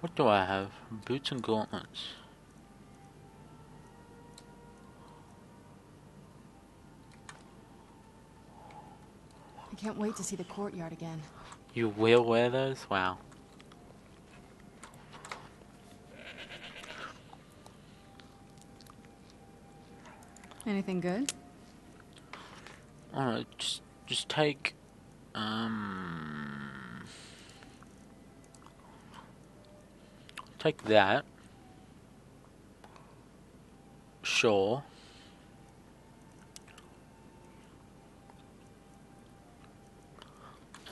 What do I have? Boots and gauntlets. I can't wait to see the courtyard again. You will wear those? Wow. Anything good? Alright, just just take um take that. Sure.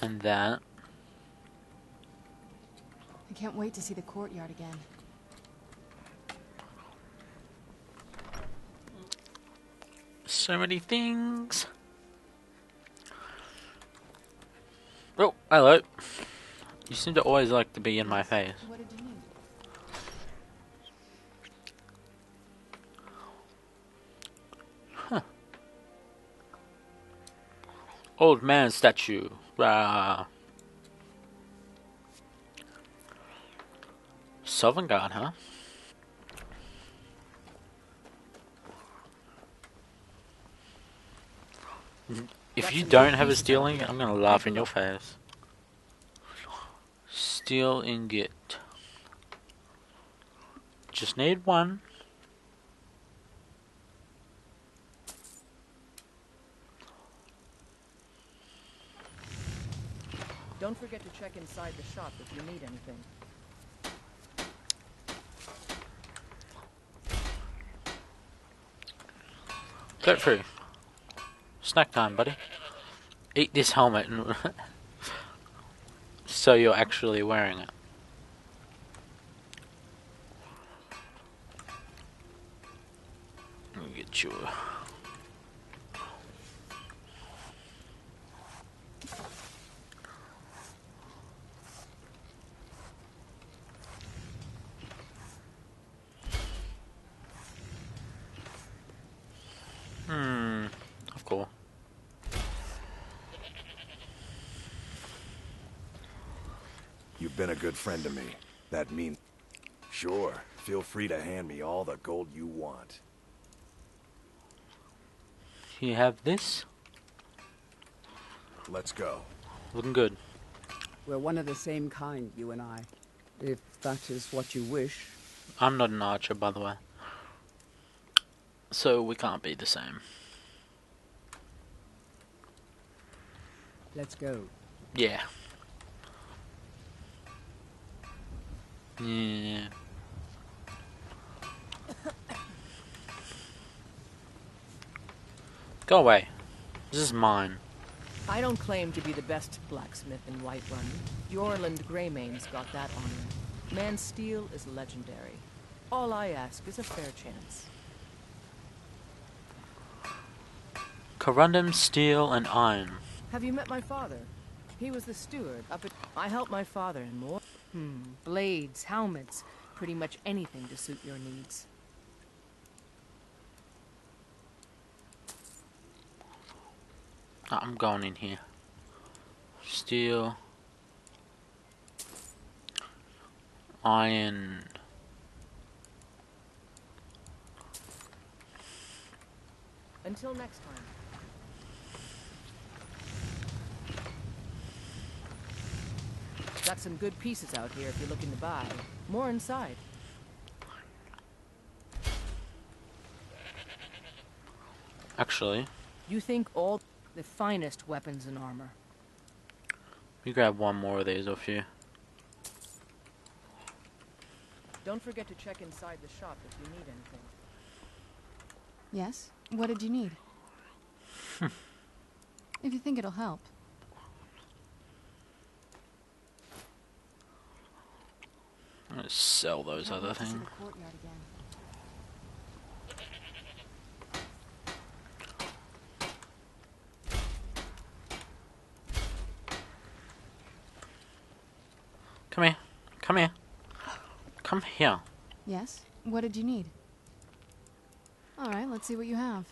And that. I can't wait to see the courtyard again. So many things. Oh, hello. You seem to always like to be in my face. Old man statue. Uh, Rah. Sovngarde, huh? If you don't have a stealing, I'm gonna laugh in your face. Steel ingot. Just need one. Don't forget to check inside the shop if you need anything. Go through. Snack time, buddy. Eat this helmet and so you're actually wearing it. Let me get you a... Hmm, of course. You've been a good friend to me. That means... Sure, feel free to hand me all the gold you want. You have this? Let's go. Looking good. We're one of the same kind, you and I. If that is what you wish. I'm not an archer, by the way. So we can't be the same. Let's go. Yeah. Go away. This is mine. I don't claim to be the best blacksmith in Whiterun. Eorlund Gray-Mane's got that honor. Man's steel is legendary. All I ask is a fair chance. Corundum, steel, and iron. Have you met my father? He was the steward up at... I helped my father in more... Hmm, blades, helmets, pretty much anything to suit your needs. I'm going in here. Steel. Iron. Until next time. Got some good pieces out here if you're looking to buy. More inside. Actually, You think all the finest weapons and armor. we grab one more of these off you. Don't forget to check inside the shop if you need anything. Yes? What did you need? if you think it'll help. Gonna sell those other wait to see things. the courtyard again. Come here. Come here. Come here. Yes? What did you need? Alright, let's see what you have.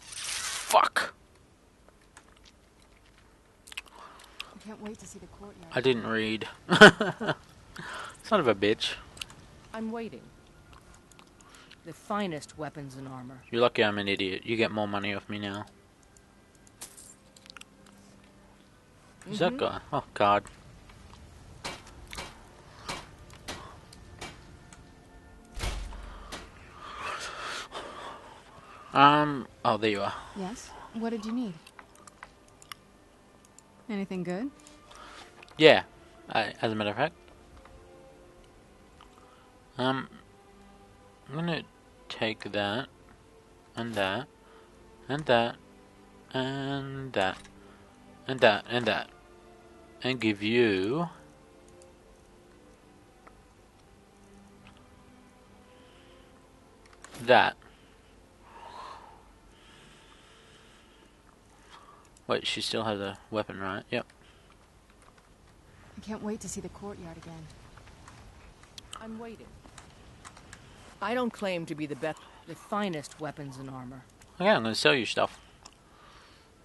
Fuck. Can't wait to see the courtyard. I didn't read. Son of a bitch. I'm waiting. The finest weapons and armor. You're lucky I'm an idiot. You get more money off me now. Who's that guy? Oh, God. Um, oh, there you are. Yes? What did you need? Anything good? Yeah, I, as a matter of fact. Um, I'm gonna take that, and that, and that, and that, and that, and that, and give you. That. Wait, she still has a weapon, right? Yep. I can't wait to see the courtyard again. I'm waiting. I don't claim to be the best, the finest weapons and armor. Okay, I'm gonna sell you stuff.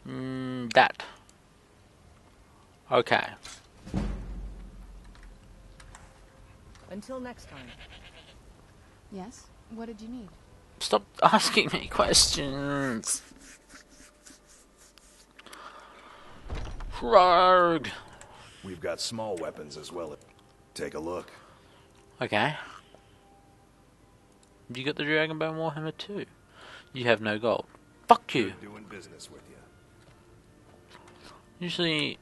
Mm, that. Okay. Until next time. Yes? What did you need? Stop asking me questions. Rogue. We've got small weapons as well. Take a look. Okay. You got the Dragonbone Warhammer too. You have no gold. Fuck you. Doing business with you. Usually,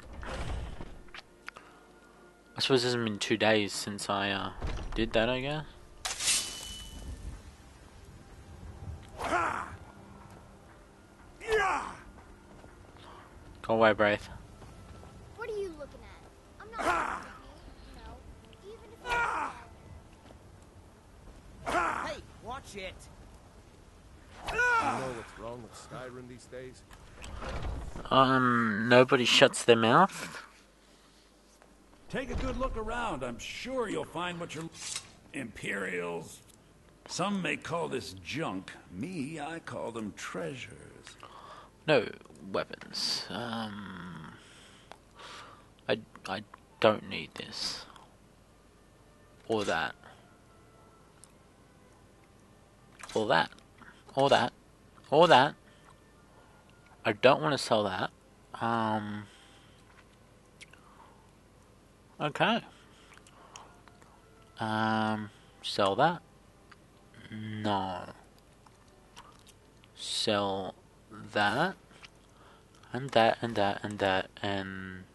I suppose it hasn't been two days since I uh, did that. I guess. Go away, Braith. What are you looking at? I'm not looking at you, you know. Even if Hey, watch it. You know what's wrong with Skyrim these days? Um, nobody shuts their mouth. Take a good look around. I'm sure you'll find what you're... Imperials. Some may call this junk. Me, I call them treasures. No weapons. Um, I I don't need this or that or that or that or that. I don't want to sell that. Um. Okay. Um, sell that. No. Sell that. And that, and that, and that, and...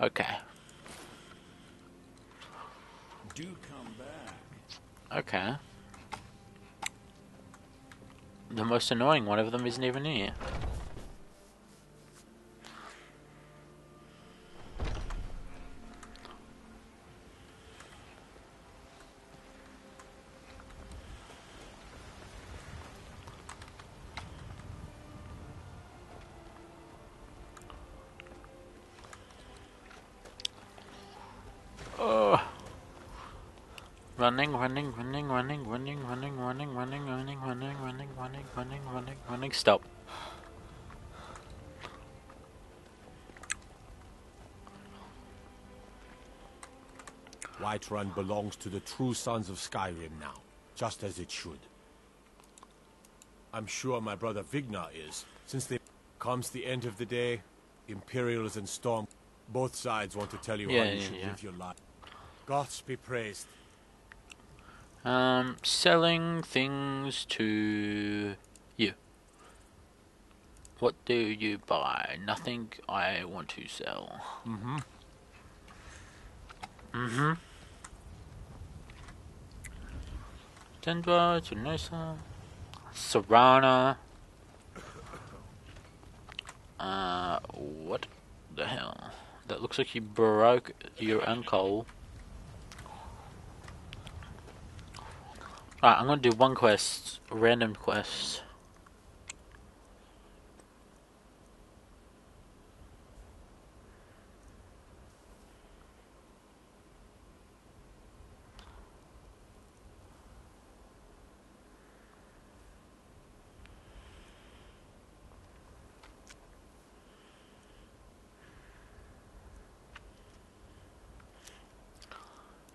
Okay. Do come back. Okay. The most annoying one of them isn't even here. Running, running, running, running, running, running, running, running, running, running, running, running, running, running, running, stop. Whiterun belongs to the true sons of Skyrim now, just as it should. I'm sure my brother Vignar is, since they comes the end of the day, Imperials and Storm, both sides want to tell you Yeah, how you yeah, should yeah. live your life. Gods be praised. Um, selling things to you. What do you buy? Nothing I want to sell. Mm-hmm. Mm-hmm. Denver, Tunisa, Serrana. Uh, what the hell? That looks like you broke your ankle. Alright, I'm gonna do one quest, random quest.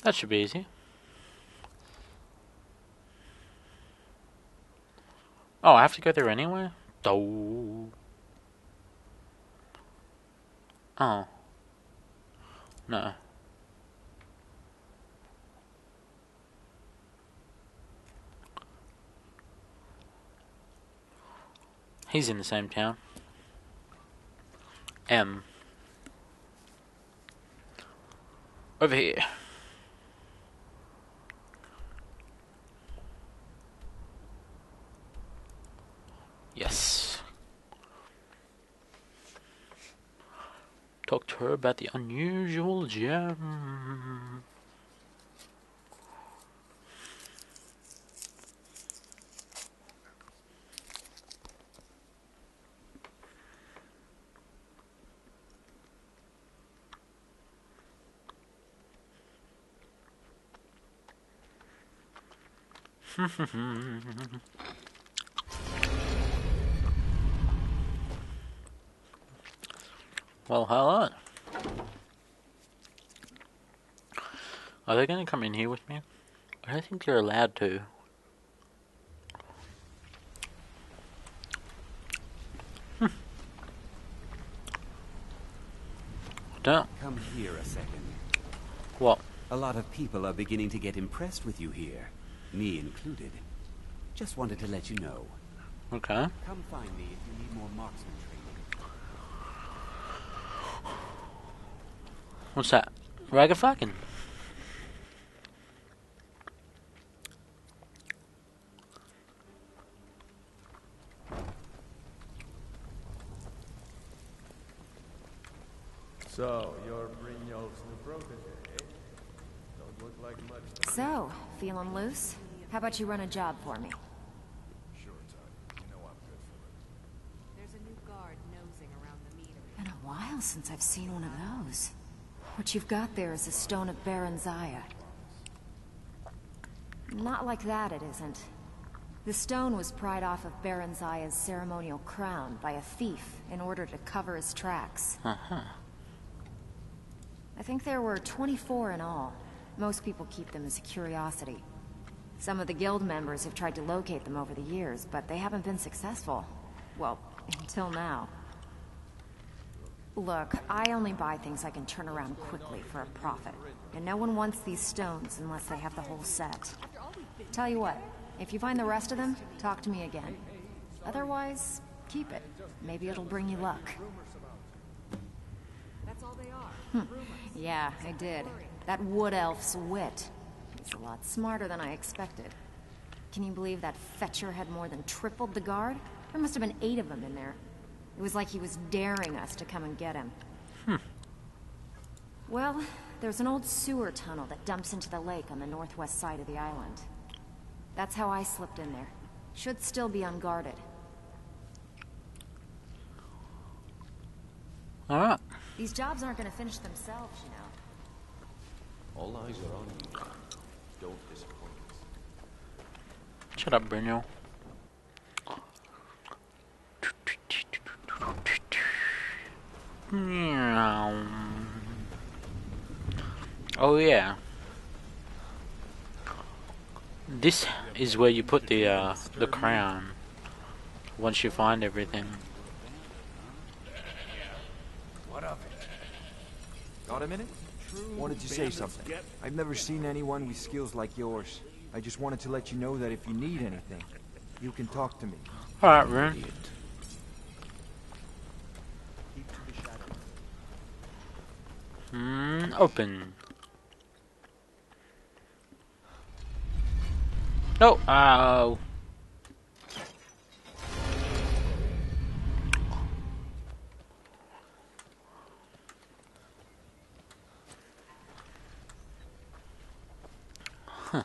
That should be easy. Oh, I have to go there anyway? Oh. Oh. No. He's in the same town. M. Over here. Yes. Talk to her about the unusual gem. Well, hello. Are they going to come in here with me? I don't think they're allowed to. Hmm. Don't. Come here a second. What? A lot of people are beginning to get impressed with you here, me included. Just wanted to let you know. Okay. Come find me if you need more marksman training. What's that? Ragafucking. So, you're Brynjolf's new protege, eh? Don't look like much. So, feeling loose? How about you run a job for me? Sure, Tug. You know I'm good for it. There's a new guard nosing around the meter. Been a while since I've seen one of those. What you've got there is a stone of Barenziah. Not like that, it isn't. The stone was pried off of Barenziah's ceremonial crown by a thief in order to cover his tracks. Uh-huh. I think there were 24 in all. Most people keep them as a curiosity. Some of the guild members have tried to locate them over the years, but they haven't been successful. Well, until now. Look, I only buy things I can turn around quickly for a profit. And no one wants these stones unless they have the whole set. Tell you what, if you find the rest of them, talk to me again. Otherwise, keep it. Maybe it'll bring you luck. That's all they are. Hmm. Yeah, I did. That wood elf's wit. He's a lot smarter than I expected. Can you believe that Fetcher had more than tripled the guard? There must have been eight of them in there. It was like he was daring us to come and get him. Hmm. Well, there's an old sewer tunnel that dumps into the lake on the northwest side of the island. That's how I slipped in there. Should still be unguarded. Alright. These jobs aren't gonna finish themselves, you know. All eyes are on you. Don't disappoint us. Shut up, Bruno. Oh yeah. This is where you put the uh, the crown. Once you find everything. What of it? Got a minute? Wanted to say something. I've never seen anyone with skills like yours. I just wanted to let you know that if you need anything, you can talk to me. Alright, Rune. Hmm, open. No, oh. Huh.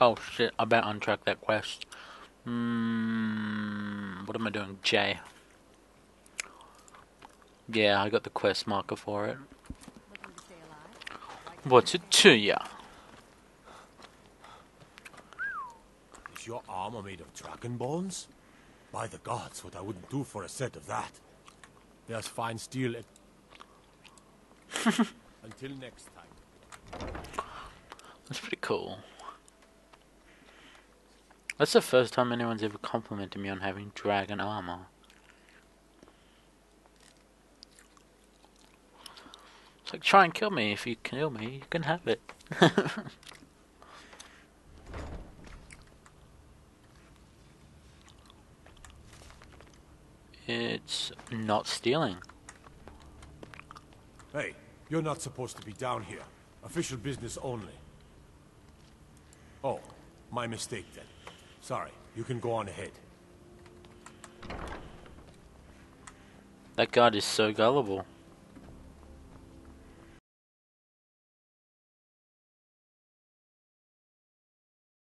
Oh shit, I better untrack that quest. Hmm, what am I doing? J. Yeah, I got the quest marker for it. What's it to ya? Is your armor made of dragon bones? By the gods, what I wouldn't do for a set of that. There's fine steel. Until next time. That's pretty cool. That's the first time anyone's ever complimented me on having dragon armor. It's like, try and kill me. If you kill me, you can have it. it's not stealing. Hey, you're not supposed to be down here. Official business only. Oh, my mistake then. Sorry, you can go on ahead. That guard is so gullible.